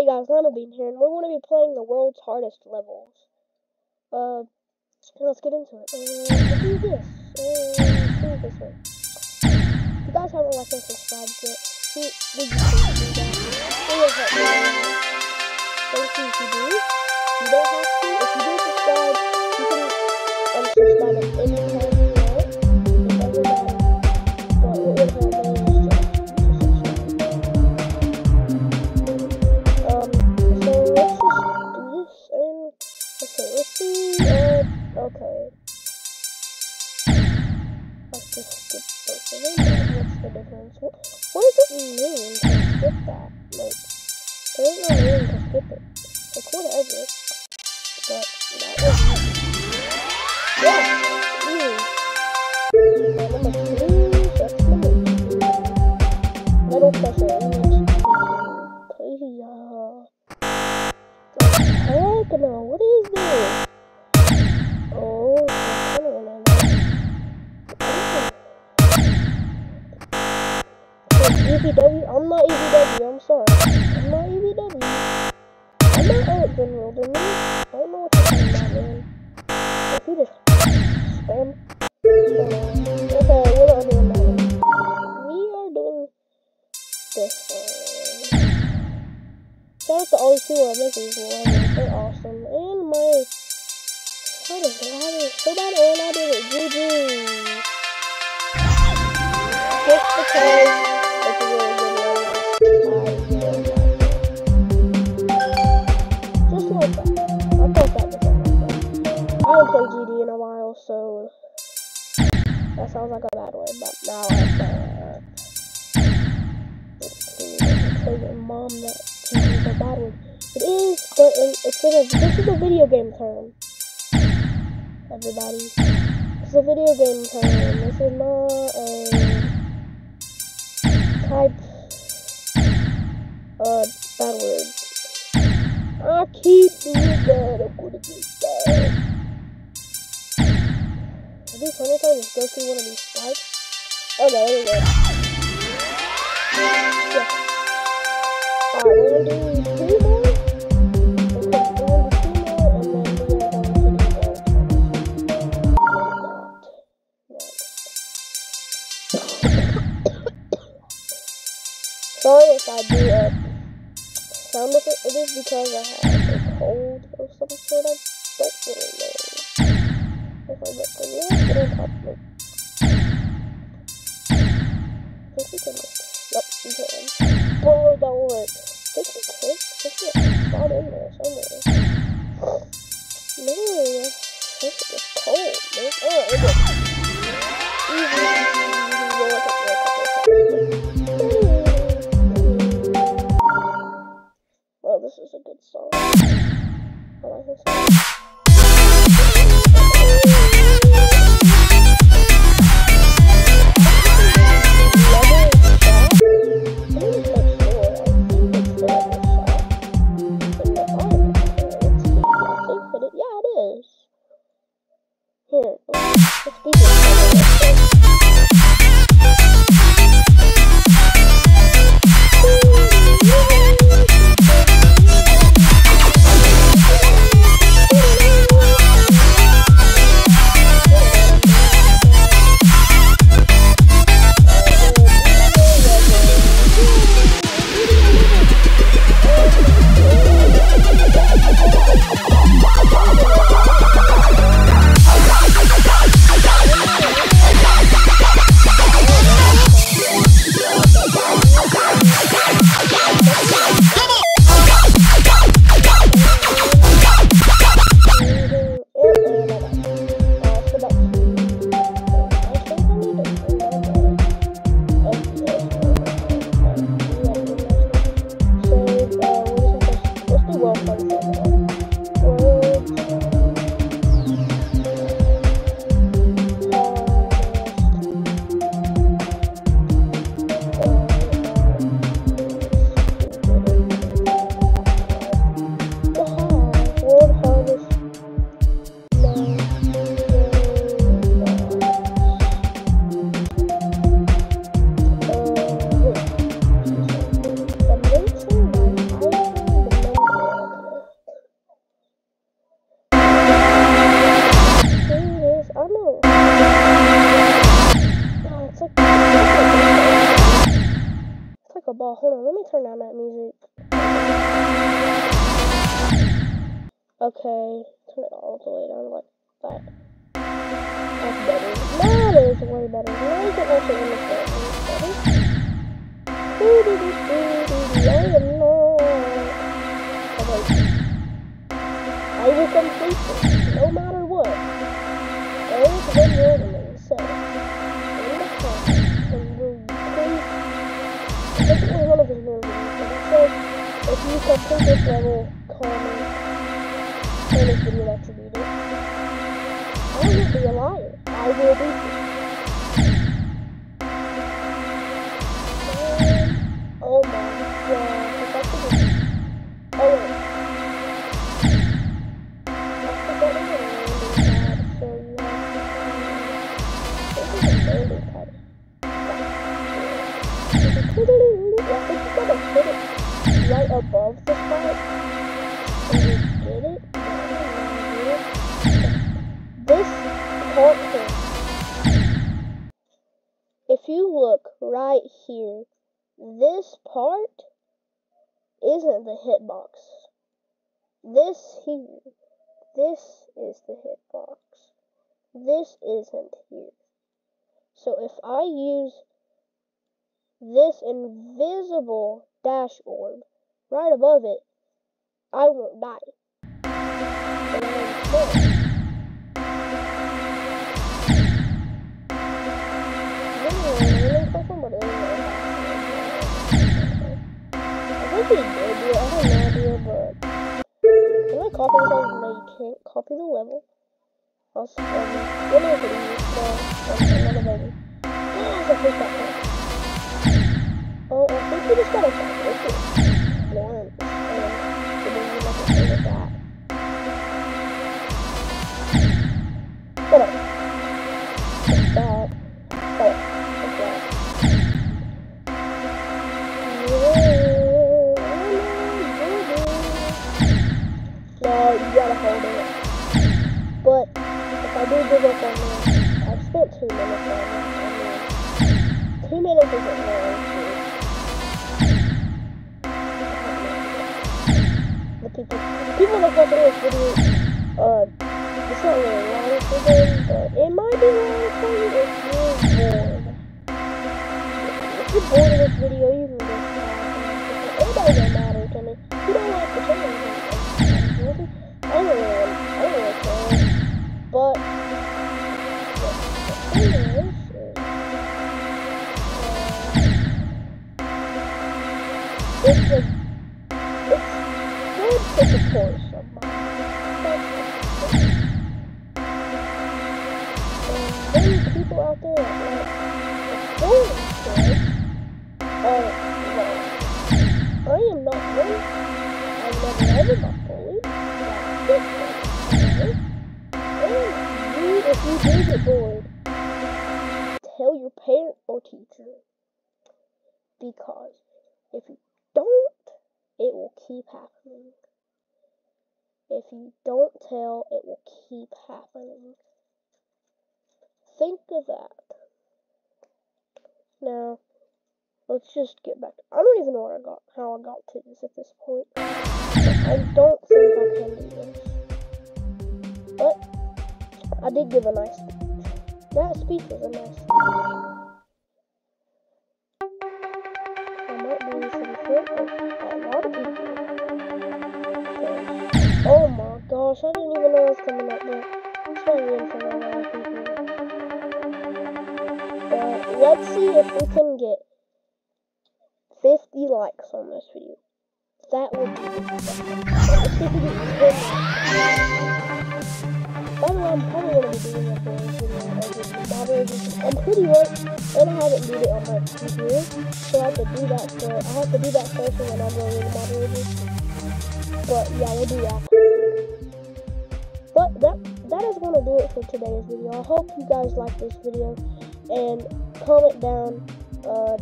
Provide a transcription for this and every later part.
Hey guys, Lima Bean here, and we're going to be playing the world's hardest levels. Uh, let's get into it. Uh, do this. Uh, do this way. If you guys haven't liked and subscribed yet, we, we do that. It will help me. Thank you if you do. You don't have to. If you do subscribe, you can unsubscribe at any time What, does it mean to skip that? Like, there ain't no meaning to skip it. Like. But yeah. I'm sorry. I'm not EVW. I'm not Eric Van Wilderman. I don't know what you're talking about, man. If you just spam. Okay, we're not doing that. We are doing this. Shout out to all these people that make these levels. They're awesome. And my heart is so bad and I did it. GG. Just because played GD in a while, so that sounds like a bad word, but now I tell your mom that GD is a bad word. It is, but in, it's in this is a video game term. Everybody. This is a video game term. This is not a type uh bad word. I keep doing that, I'm gonna get Have you funny if go through one of these spikes? Oh no, go. Yeah. Alright, we're gonna do two more. Okay, we're gonna do two more, and then we are going to do the not. Sorry if I do a sound effect. It is because I have a cold or some sort. I is cold. Man. Oh, it Hold on, let me turn down that music. Okay, turn it all the way down like that. That's better. That is way better. Now you can also doo doo. I will complete this, level, this video. I will be a liar. I will beat right here, this part isn't the hitbox. This here, this is the hitbox. This isn't here. So if I use this invisible dash orb right above it, I won't die. I think he did do it, I have idea, but can I copy this? No, you can't copy the level. I'll um, what baby. Oh, I hate that part. Oh, I think we just gotta find it. Lawrence. And I do give up on this, I've spent two minutes on this. Two minutes isn't long. The people, that this video, uh, it's not really long for them, but it might be long for you if you're bored. If you're bored of this video, you can just. It uh, it's a, it's good to support somebody. That's the thing. And then people out there that like bullying kids are wrong. I am not one. I've never ever got bullied. And you, if you do get bored, tell your parent or teacher. Because if you don't, it will keep happening. If you don't tell, it will keep happening. Think of that. Now, let's just get back. I don't even know where I got, how I got to this at this point. I don't think I can do this. But I did give a nice speech. That speech was a nice speech. Gosh, I didn't even know it was coming up there. Not even for a lot of people. But let's see if we can get 50 likes on this video. That would be Let's see if we get 10 By the way, I'm probably going to be doing a video. I'm pretty late, and I haven't did it on my computer, so I have to do that for, I have to do that first, and then I'll go to the moderators. But yeah, we'll do that. That that is going to do it for today's video. I hope you guys like this video, and comment down uh,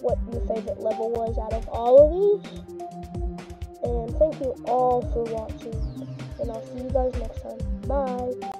what your favorite level was out of all of these. And thank you all for watching. And I'll see you guys next time. Bye.